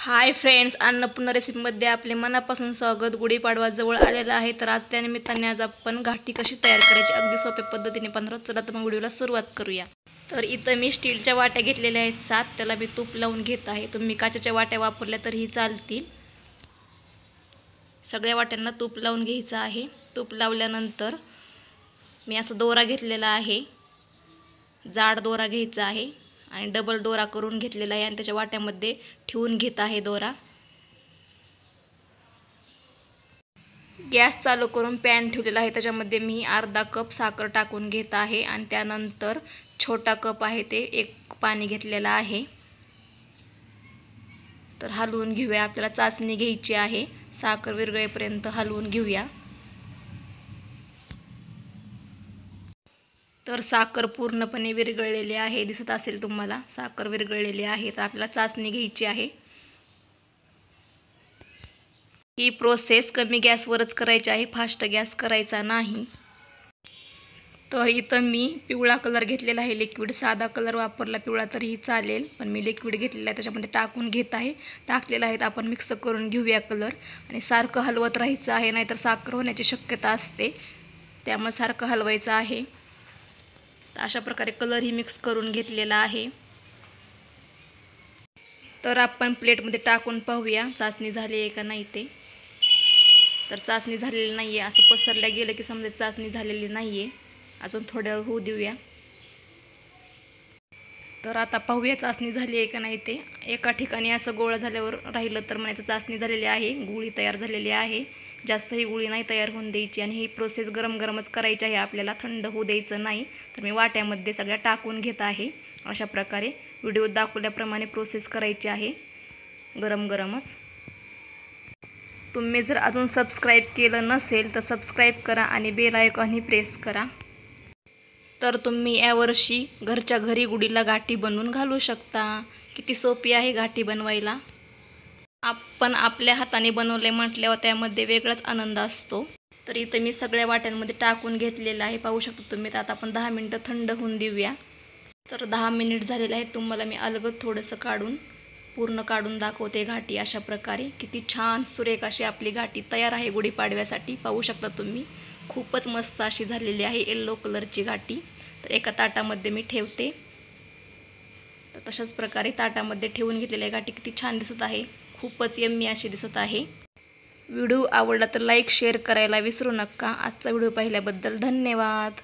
Hi friends Annapurna रेसिपीमध्ये आपले मनापासून स्वागत. गुढीपाडवा जवळ आलेला आहे तर आज त्यानिमित्ताने आज आपण घाटी कशी तयार करायची अगदी सोप्या पद्धतीने पंधरा चला तर मग व्हिडिओला सुरुवात करूया. तर इथं मी स्टीलच्या वाट्या घेतलेल्या आहेत सात. त्याला मी तूप लावून घेत आहे. तुम्ही काचेच्या वाट्या वापरल्या तरीही चालतील. सगळ्या वाट्यांना तूप लावून घ्यायचं आहे. तूप लावल्यानंतर मी असं दोरा घेतलेला आहे. जाड दोरा घ्यायचा आहे. आणि डबल दोरा करून घेतलेला आहे आणि त्याच्या वाट्यामध्ये ठेवून घेत आहे दोरा. गॅस चालू करून पॅन ठेवलेला आहे. त्याच्यामध्ये मी अर्धा कप साखर टाकून घेत आहे आणि त्यानंतर छोटा कप आहे ते एक पाणी घेतलेलं आहे. तर हलवून घेऊया. आपल्याला चाचणी घ्यायची आहे. साखर विरगळेपर्यंत हलवून घेऊया. तर साखर पूर्णपणे विरघळलेली आहे. दिसत असेल तुम्हाला? साखर विरघळलेली आहे. तर आपल्याला चाचणी घ्यायची आहे. ही प्रोसेस कमी गॅसवरच करायची आहे. फास्ट गॅस करायचा नाही. तर इथं मी पिवळा कलर घेतलेला आहे. लिक्विड साधा कलर वापरला. पिवळा तरीही चालेल. पण मी लिक्विड घेतलेला आहे. त्याच्यामध्ये टाकून घेत आहे. टाकलेला आहे. तर आपण मिक्स करून घेऊया कलर आणि सारखं हलवत राहायचं आहे. नाहीतर साखर होण्याची शक्यता असते. त्यामुळे सारखं हलवायचं आहे. तर अशा प्रकारे कलरही मिक्स करून घेतलेला आहे. तर आपण प्लेटमध्ये टाकून पाहूया चाचणी झाली आहे का नाही ते. तर चाचणी झालेली नाही आहे असं पसरल्या गेलं की समजा चाचणी झालेली नाही आहे अजून थोड्या वेळ होऊ देऊया. तर आता पाहूया चाचणी झाली आहे का नाही ते. एका ठिकाणी असं गोळा झाल्यावर राहिलं तर म्हणायचं चाचणी झालेली आहे गुळी तयार झालेली आहे. जास्त ही गुळी नाही तयार होऊन द्यायची आणि ही प्रोसेस गरम गरमच करायची आहे. आपल्याला थंड होऊ द्यायचं नाही. तर मी वाट्यामध्ये सगळ्या टाकून घेत आहे. अशा प्रकारे व्हिडिओ दाखवल्याप्रमाणे प्रोसेस करायची आहे. गरम गरमच तुम्ही जर अजून सबस्क्राईब केलं नसेल तर सबस्क्राईब करा आणि बेल आयकॉनही प्रेस करा. तर तुम्ही यावर्षी घरच्या घरी गुढीला गाठी बनवून घालू शकता. किती सोपी आहे गाठी बनवायला? आपण आपल्या हाताने बनवले म्हटल्यावर त्यामध्ये वेगळाच आनंद असतो. तर इथं मी सगळ्या वाट्यांमध्ये टाकून घेतलेलं आहे. पाहू शकतो तुम्ही तर आता आपण दहा मिनटं थंड होऊन देऊया. तर दहा मिनिट झालेलं आहे तुम्हाला मी अलगद थोडंसं काढून पूर्ण काढून दाखवते घाटी अशा प्रकारे. किती छान सुरेख अशी आपली घाटी तयार आहे गुढीपाडव्यासाठी. पाहू शकता तुम्ही खूपच मस्त अशी झालेली आहे येल्लो कलरची घाटी. तर एका ताटामध्ये मी ठेवते. तर तशाच प्रकारे ताटामध्ये ठेवून घेतलेल्या घाटी किती छान दिसत आहे. खूपच यम्मी अशी दिसत आहे. व्हिडिओ आवडला तर लाईक शेअर करायला विसरू नका. आजचा व्हिडिओ पाहिल्याबद्दल धन्यवाद.